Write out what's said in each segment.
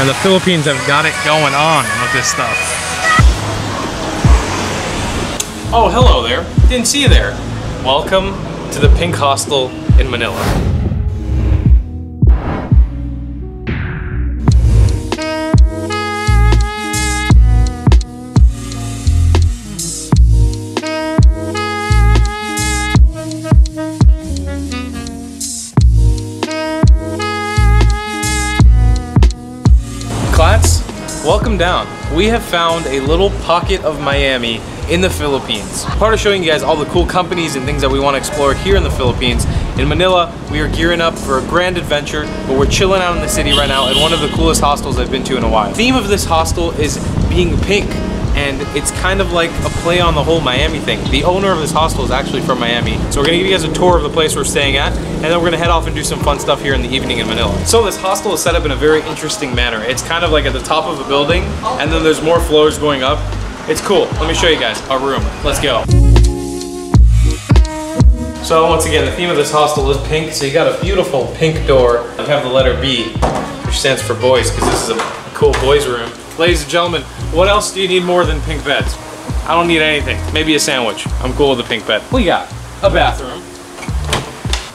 And the Philippines have got it going on with this stuff. Oh, hello there. Didn't see you there. Welcome to the Pink Hostel in Manila. Welcome down. We have found a little pocket of Miami in the Philippines. Part of showing you guys all the cool companies and things that we want to explore here in the Philippines. In Manila, we are gearing up for a grand adventure, but we're chilling out in the city right now at one of the coolest hostels I've been to in a while. The theme of this hostel is being pink, and it's kind of like a play on the whole Miami thing. The owner of this hostel is actually from Miami, so we're gonna give you guys a tour of the place we're staying at, and then we're gonna head off and do some fun stuff here in the evening in Manila. So this hostel is set up in a very interesting manner. It's kind of like at the top of a building, and then there's more floors going up. It's cool. Let me show you guys our room. Let's go. So once again, the theme of this hostel is pink, so you got a beautiful pink door. We have the letter B, which stands for boys, because this is a cool boys room. Ladies and gentlemen, what else do you need more than pink beds? I don't need anything. Maybe a sandwich. I'm cool with a pink bed. We got a bathroom.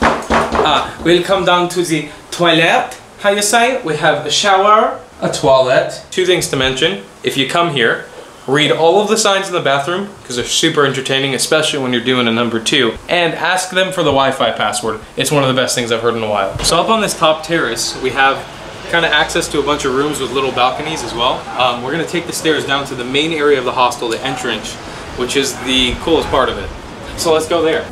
Uh, we'll come down to the toilet. How you say? We have a shower, a toilet. Two things to mention. If you come here, read all of the signs in the bathroom because they're super entertaining, especially when you're doing a number two. And ask them for the Wi-Fi password. It's one of the best things I've heard in a while. So up on this top terrace, we have kind of access to a bunch of rooms with little balconies as well. Um, we're gonna take the stairs down to the main area of the hostel, the entrance, which is the coolest part of it. So let's go there.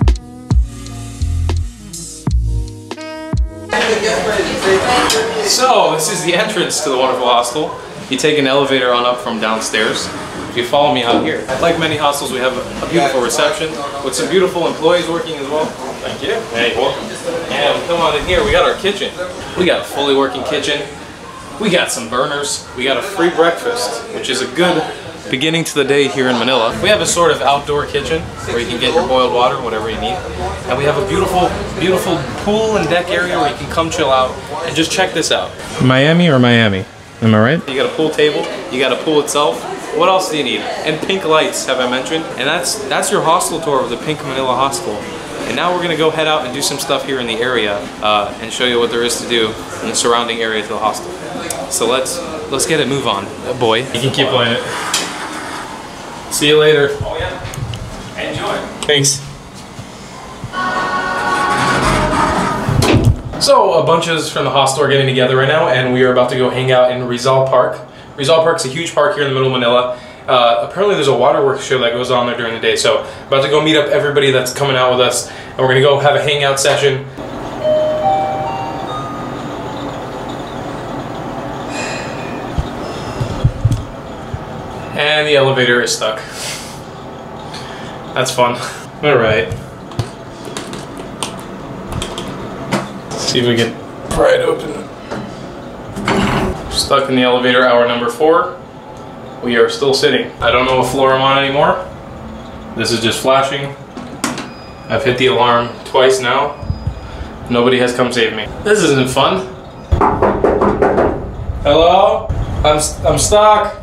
So this is the entrance to the wonderful hostel. You take an elevator on up from downstairs. If you follow me out here. Like many hostels, we have a, a beautiful reception with some beautiful employees working as well. Thank you. Hey, welcome. Come on in here, we got our kitchen. We got a fully working kitchen. We got some burners. We got a free breakfast, which is a good beginning to the day here in Manila. We have a sort of outdoor kitchen where you can get your boiled water, whatever you need. And we have a beautiful, beautiful pool and deck area where you can come chill out and just check this out. Miami or Miami? Am I right? You got a pool table, you got a pool itself. What else do you need? And pink lights, have I mentioned? And that's that's your hostel tour of the Pink Manila Hostel. And now we're gonna go head out and do some stuff here in the area uh, and show you what there is to do in the surrounding area to the hostel. So let's let's get it move on, uh, boy. You can keep playing it. See you later. Oh yeah. Enjoy. Thanks. So a bunch of us from the hostel are getting together right now, and we are about to go hang out in Rizal Park. Rizal Park is a huge park here in the middle of Manila. Uh, apparently there's a waterworks show that goes on there during the day, so about to go meet up everybody that's coming out with us, and we're gonna go have a hangout session. And the elevator is stuck. That's fun. All right. See if we can pry it open. Stuck in the elevator, hour number four. We are still sitting. I don't know what floor I'm on anymore. This is just flashing. I've hit the alarm twice now. Nobody has come save me. This isn't fun. Hello? I'm, I'm stuck.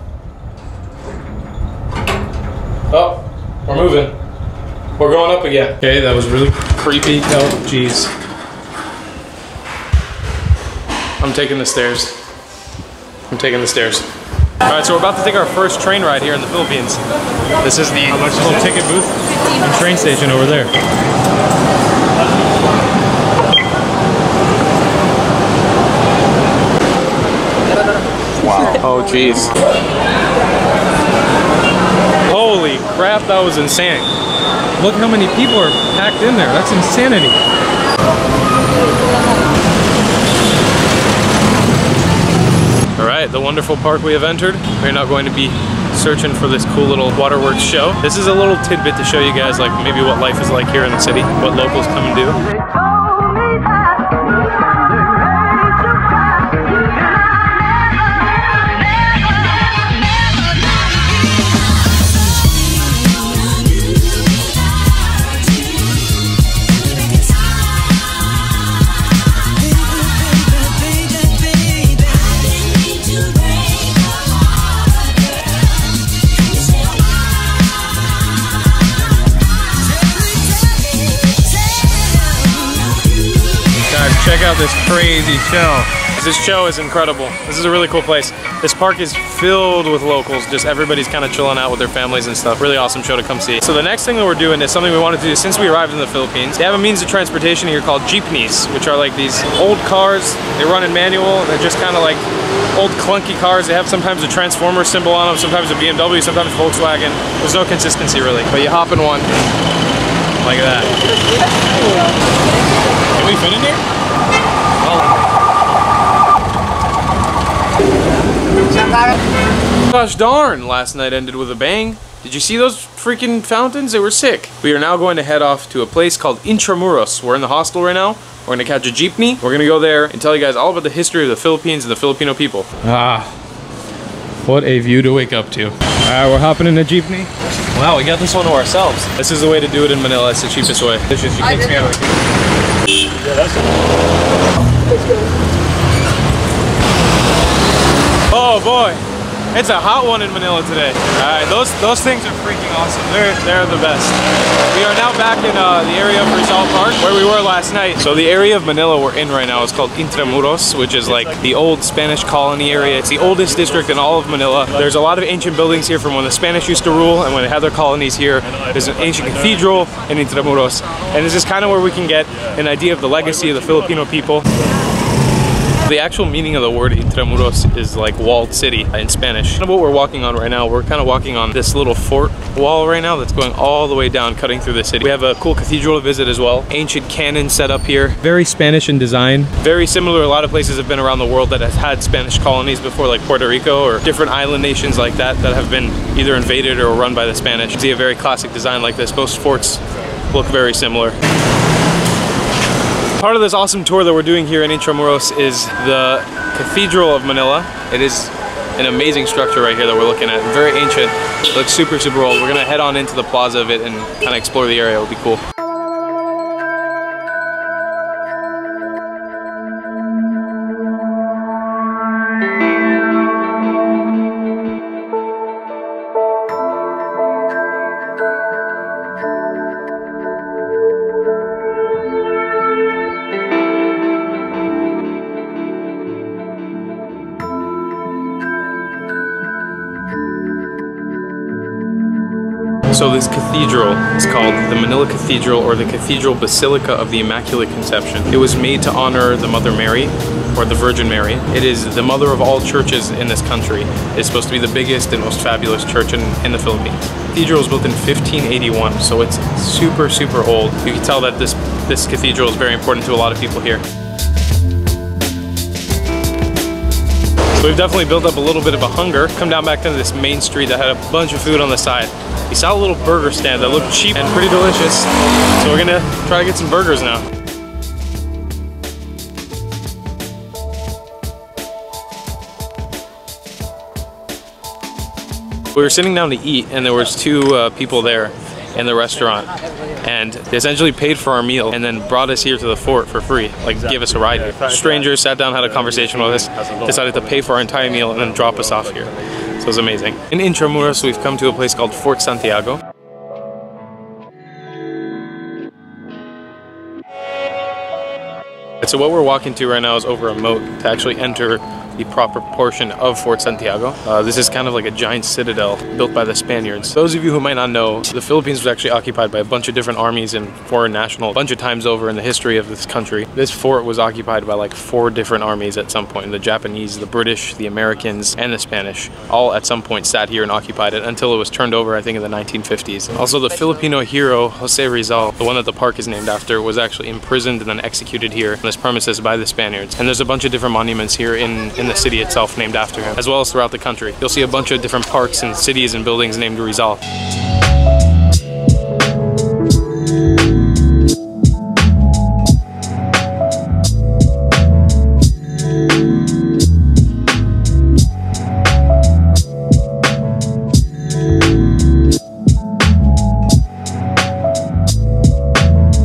Oh, we're moving. We're going up again. Okay, that was really creepy. Oh, jeez. I'm taking the stairs. I'm taking the stairs. All right, so we're about to take our first train ride here in the Philippines. This is the little ticket booth and train station over there. Wow. Oh, jeez. Holy crap, that was insane. Look how many people are packed in there. That's insanity. All right, the wonderful park we have entered. We're not going to be searching for this cool little waterworks show. This is a little tidbit to show you guys like maybe what life is like here in the city, what locals come and do. Out this crazy show. This show is incredible. This is a really cool place. This park is filled with locals. Just everybody's kind of chilling out with their families and stuff. Really awesome show to come see. So the next thing that we're doing is something we wanted to do since we arrived in the Philippines. They have a means of transportation here called jeepneys, which are like these old cars. They run in manual. They're just kind of like old clunky cars. They have sometimes a Transformer symbol on them, sometimes a BMW, sometimes Volkswagen. There's no consistency really. But you hop in one like that. Can we fit in here? Gosh darn, last night ended with a bang. Did you see those freaking fountains? They were sick. We are now going to head off to a place called Intramuros. We're in the hostel right now. We're gonna catch a jeepney. We're gonna go there and tell you guys all about the history of the Philippines and the Filipino people. Ah, what a view to wake up to. All right, we're hopping in a jeepney. Wow, we got this one to ourselves. This is the way to do it in Manila. It's the cheapest way. It's just, she kicks me out of the Yeah, that's Oh boy. It's a hot one in Manila today. All right, those those things are freaking awesome. They're they're the best. We are now back in uh, the area of Rizal Park where we were last night. So the area of Manila we're in right now is called Intramuros, which is like the old Spanish colony area. It's the oldest district in all of Manila. There's a lot of ancient buildings here from when the Spanish used to rule and when they had their colonies here. There's an ancient cathedral in Intramuros, and this is kind of where we can get an idea of the legacy of the Filipino people. The actual meaning of the word Intramuros is like walled city in Spanish. Kind of what we're walking on right now, we're kind of walking on this little fort wall right now that's going all the way down, cutting through the city. We have a cool cathedral to visit as well. Ancient cannon set up here. Very Spanish in design. Very similar, a lot of places have been around the world that have had Spanish colonies before, like Puerto Rico or different island nations like that that have been either invaded or run by the Spanish. You see a very classic design like this. Most forts look very similar. Part of this awesome tour that we're doing here in Intramuros is the Cathedral of Manila. It is an amazing structure right here that we're looking at. Very ancient, looks super, super old. We're gonna head on into the plaza of it and kind of explore the area. It'll be cool. So this cathedral is called the Manila Cathedral or the Cathedral Basilica of the Immaculate Conception. It was made to honor the Mother Mary or the Virgin Mary. It is the mother of all churches in this country. It's supposed to be the biggest and most fabulous church in, in the Philippines. The cathedral was built in 1581, so it's super, super old. You can tell that this, this cathedral is very important to a lot of people here. We've definitely built up a little bit of a hunger. Come down back into this main street that had a bunch of food on the side. We saw a little burger stand that looked cheap and pretty delicious. So we're gonna try to get some burgers now. We were sitting down to eat and there was two uh, people there in the restaurant and they essentially paid for our meal and then brought us here to the fort for free like give us a ride here. strangers sat down had a conversation with us decided to pay for our entire meal and then drop us off here. So it was amazing. In Intramuros we've come to a place called Fort Santiago. So what we're walking to right now is over a moat to actually enter the proper portion of Fort Santiago. Uh, this is kind of like a giant citadel built by the Spaniards. Those of you who might not know, the Philippines was actually occupied by a bunch of different armies and foreign national a bunch of times over in the history of this country. This fort was occupied by like four different armies at some point. The Japanese, the British, the Americans, and the Spanish all at some point sat here and occupied it until it was turned over, I think, in the 1950s. Also, the Filipino hero, Jose Rizal, the one that the park is named after, was actually imprisoned and then executed here on this premises by the Spaniards. And there's a bunch of different monuments here in, in the city itself named after him, as well as throughout the country. You'll see a bunch of different parks and cities and buildings named Rizal.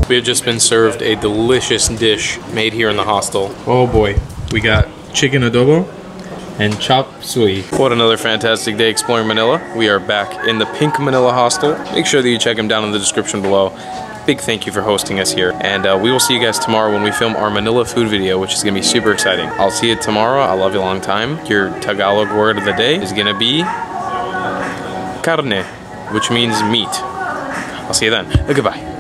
We have just been served a delicious dish made here in the hostel. Oh boy, we got chicken adobo and chop suey. What another fantastic day exploring Manila. We are back in the Pink Manila Hostel. Make sure that you check them down in the description below. big thank you for hosting us here. And uh, we will see you guys tomorrow when we film our Manila food video, which is gonna be super exciting. I'll see you tomorrow. I love you a long time. Your Tagalog word of the day is gonna be karne, which means meat. I'll see you then. Goodbye.